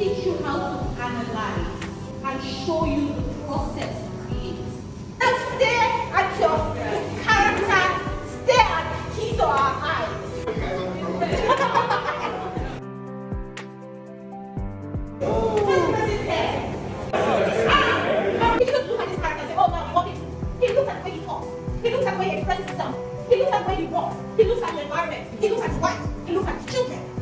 teach you how to analyze and show you the process creates. And stare at your character, stare at his or her eyes. He ah! just look at his character and say, oh man, what is He looks at the way he talks. He looks at the way he expresses himself. He looks at the way he walks. He looks at the environment. He looks at his wife. He looks at his children.